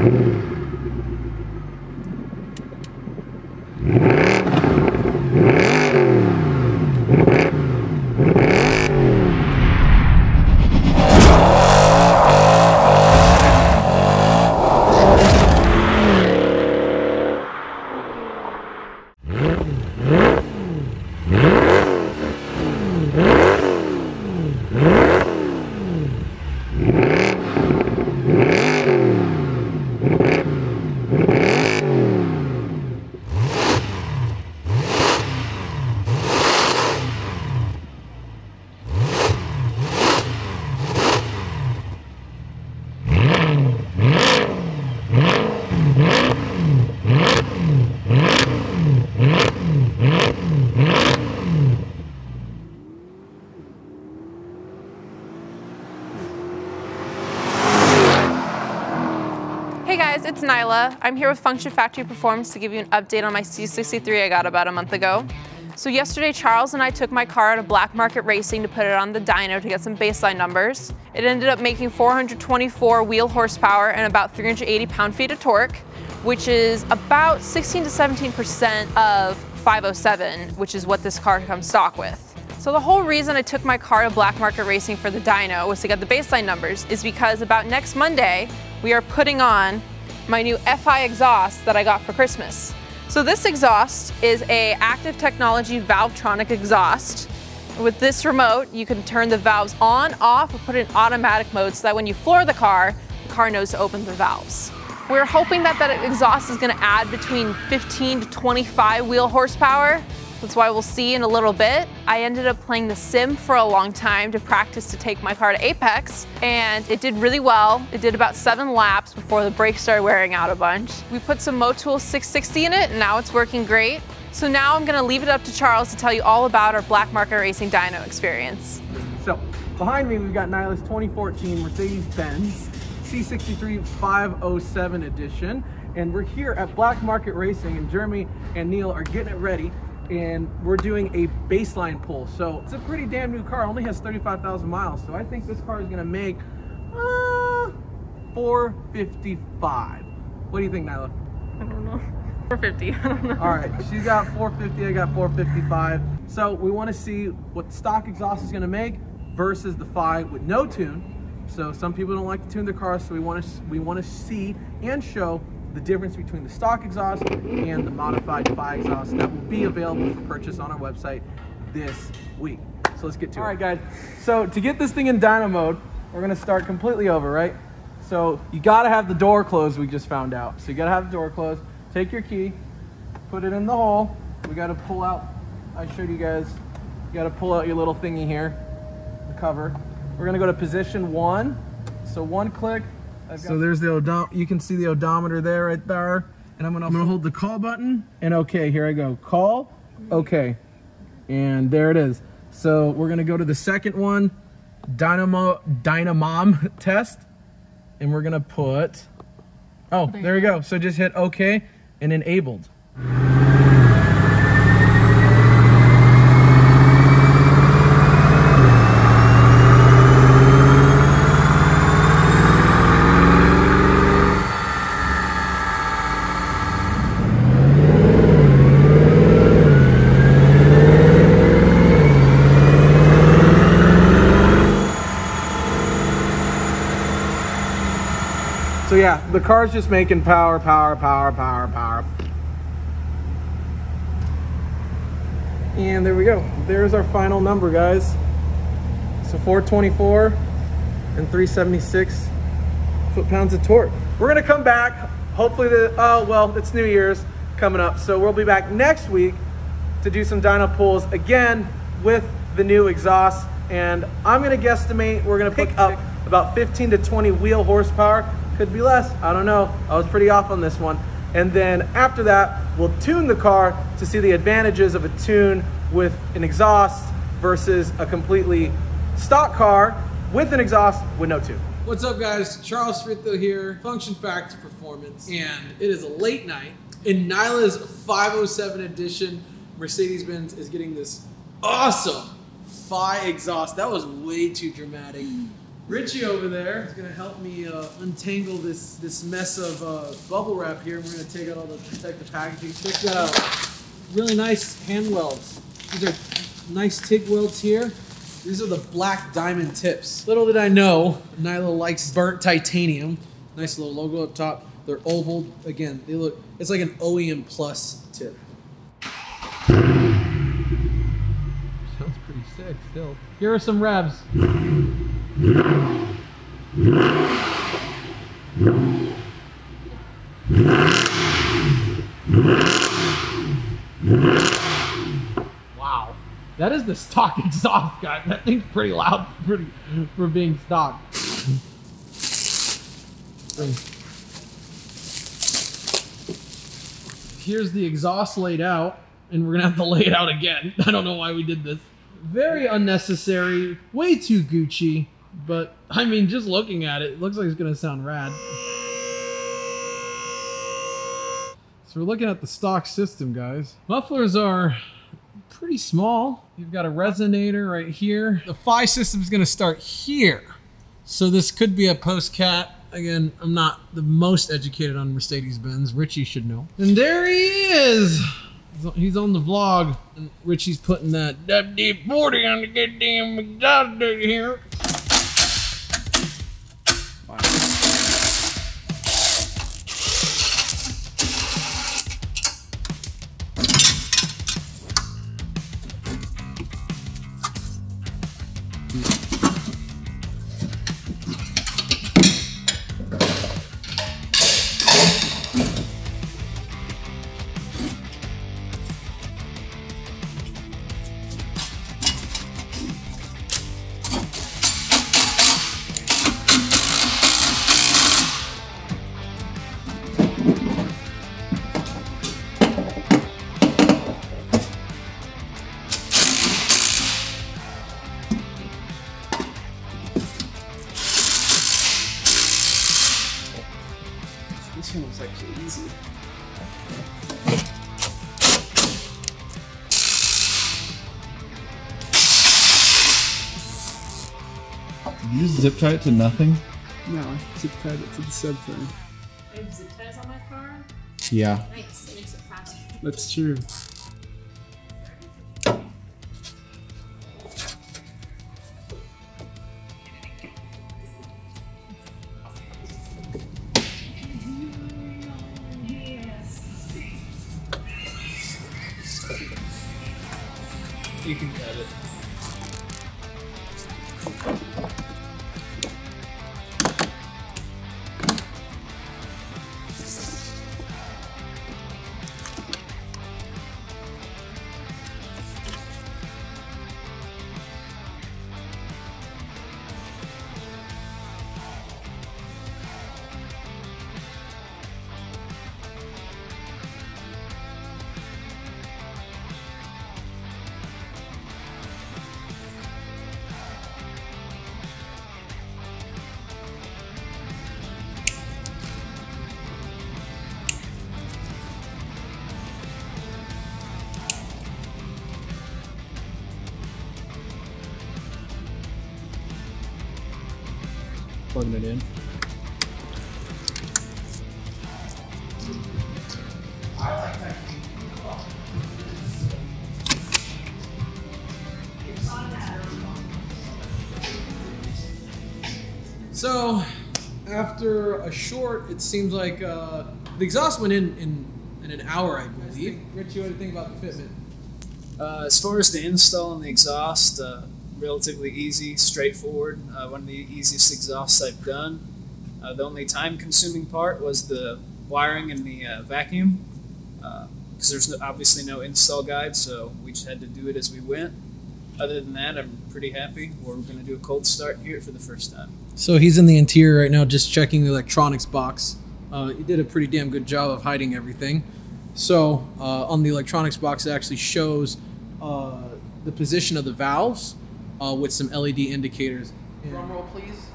Hey guys, it's Nyla. I'm here with Function Factory Performance to give you an update on my C63 I got about a month ago. So yesterday, Charles and I took my car to Black Market Racing to put it on the dyno to get some baseline numbers. It ended up making 424 wheel horsepower and about 380 pound-feet of torque, which is about 16 to 17% of 507, which is what this car comes stock with. So the whole reason I took my car to Black Market Racing for the dyno was to get the baseline numbers is because about next Monday, we are putting on my new FI exhaust that I got for Christmas. So this exhaust is a active technology Valvetronic exhaust. With this remote, you can turn the valves on, off, or put it in automatic mode so that when you floor the car, the car knows to open the valves. We're hoping that that exhaust is gonna add between 15 to 25 wheel horsepower. That's why we'll see in a little bit. I ended up playing the sim for a long time to practice to take my car to Apex, and it did really well. It did about seven laps before the brakes started wearing out a bunch. We put some Motul 660 in it, and now it's working great. So now I'm gonna leave it up to Charles to tell you all about our Black Market Racing dyno experience. So behind me, we've got Nyla's 2014 Mercedes-Benz C63 507 edition. And we're here at Black Market Racing and Jeremy and Neil are getting it ready and we're doing a baseline pull. So it's a pretty damn new car, only has 35,000 miles. So I think this car is gonna make uh, 455. What do you think, Nyla? I don't know. 450, I don't know. All right, she's got 450, I got 455. So we wanna see what stock exhaust is gonna make versus the Fi with no tune. So some people don't like to tune their cars, so we wanna, we wanna see and show the difference between the stock exhaust and the modified Fi exhaust that will be available for purchase on our website this week. So let's get to it. All right, guys. So to get this thing in dyno mode, we're gonna start completely over, right? So you gotta have the door closed, we just found out. So you gotta have the door closed. Take your key, put it in the hole. We gotta pull out, I showed you guys, you gotta pull out your little thingy here, the cover. We're gonna go to position one. So one click, so there's the odom. You can see the odometer there, right there. And I'm gonna, I'm gonna hold the call button and okay. Here I go. Call. Okay. And there it is. So we're gonna go to the second one, Dynamo Dynamom test, and we're gonna put. Oh, there we go. So just hit OK and enabled. So yeah, the car's just making power, power, power, power, power. And there we go. There's our final number, guys. So 424 and 376 foot-pounds of torque. We're gonna come back. Hopefully the, oh, well, it's New Year's coming up. So we'll be back next week to do some dyno pulls again with the new exhaust. And I'm gonna guesstimate, we're gonna pick up about 15 to 20 wheel horsepower could be less, I don't know. I was pretty off on this one. And then after that, we'll tune the car to see the advantages of a tune with an exhaust versus a completely stock car with an exhaust with no tune. What's up guys? Charles Siritho here, Function Factory Performance, and it is a late night. In Nyla's 507 edition, Mercedes-Benz is getting this awesome Fi exhaust. That was way too dramatic. Richie over there is gonna help me uh, untangle this this mess of uh, bubble wrap here. We're gonna take out all the protective packaging. Check that out. Really nice hand welds. These are nice TIG welds here. These are the black diamond tips. Little did I know, Nyla likes burnt titanium. Nice little logo up top. They're oval. Again, they look. It's like an OEM plus tip. Sounds pretty sick. Still. Here are some revs. Wow. That is the stock exhaust, guy. That thing's pretty loud pretty, for being stock. Here's the exhaust laid out, and we're gonna have to lay it out again. I don't know why we did this. Very unnecessary, way too Gucci, but I mean, just looking at it, it looks like it's gonna sound rad. So we're looking at the stock system, guys. Mufflers are pretty small. You've got a resonator right here. The Fi system is to start here. So this could be a post cat. Again, I'm not the most educated on Mercedes Benz. Richie should know. And there he is. He's on the vlog. And Richie's putting that WD-40 on the goddamn exhaust here. This one was actually easy. Did you just zip tie it to nothing? No, I zip tied it to the subframe. I have zip ties on my car. Yeah. Nice. It makes it faster. That's true. Plugging it in. So, after a short, it seems like uh, the exhaust went in, in in an hour, I believe. Richie, what do you think about the fitment? Uh, as far as the install and the exhaust, uh, relatively easy, straightforward. Uh, one of the easiest exhausts I've done. Uh, the only time-consuming part was the wiring and the uh, vacuum, because there's no, obviously no install guide, so we just had to do it as we went. Other than that, I'm pretty happy. We're going to do a cold start here for the first time. So he's in the interior right now, just checking the electronics box. Uh, he did a pretty damn good job of hiding everything. So uh, on the electronics box, it actually shows uh, the position of the valves uh, with some LED indicators. Drum roll, please.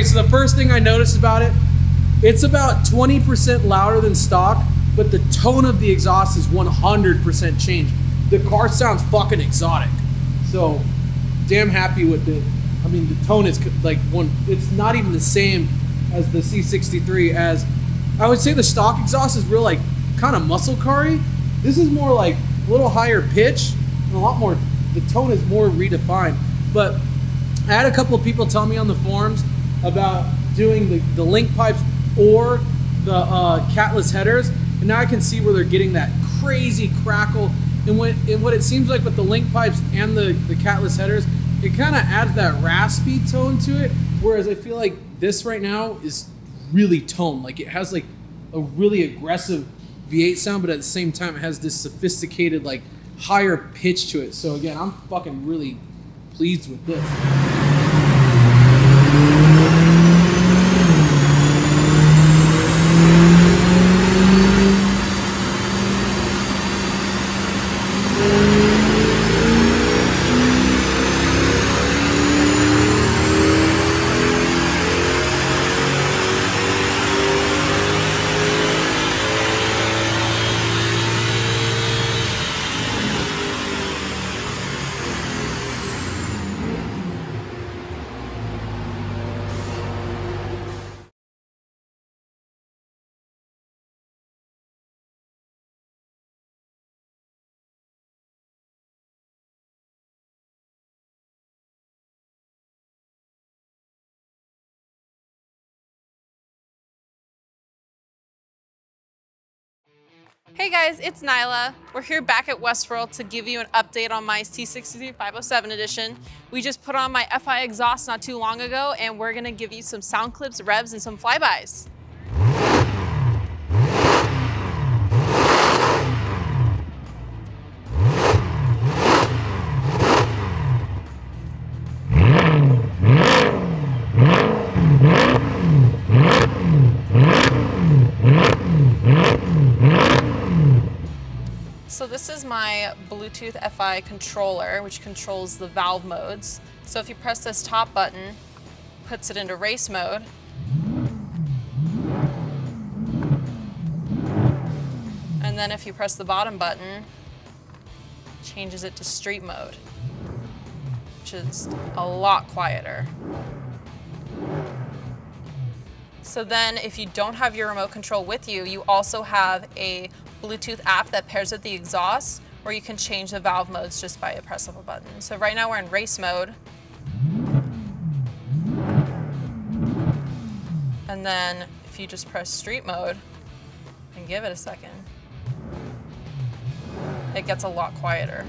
Okay, so the first thing I noticed about it, it's about 20% louder than stock, but the tone of the exhaust is 100% changed. The car sounds fucking exotic. So, damn happy with it. I mean, the tone is like one, it's not even the same as the C63 as I would say the stock exhaust is real like kind of muscle car-y. This is more like a little higher pitch and a lot more, the tone is more redefined. But I had a couple of people tell me on the forums about doing the, the link pipes or the uh, catless headers, and now I can see where they're getting that crazy crackle. And what, and what it seems like with the link pipes and the, the catless headers, it kind of adds that raspy tone to it. Whereas I feel like this right now is really toned. Like it has like a really aggressive V8 sound, but at the same time it has this sophisticated like higher pitch to it. So again, I'm fucking really pleased with this. Hey guys, it's Nyla. We're here back at Westworld to give you an update on my C63 507 edition. We just put on my FI exhaust not too long ago and we're gonna give you some sound clips, revs, and some flybys. So this is my Bluetooth FI controller, which controls the valve modes. So if you press this top button, puts it into race mode. And then if you press the bottom button, changes it to street mode, which is a lot quieter. So then if you don't have your remote control with you, you also have a Bluetooth app that pairs with the exhaust where you can change the valve modes just by a press of a button. So right now we're in race mode. And then if you just press street mode and give it a second, it gets a lot quieter.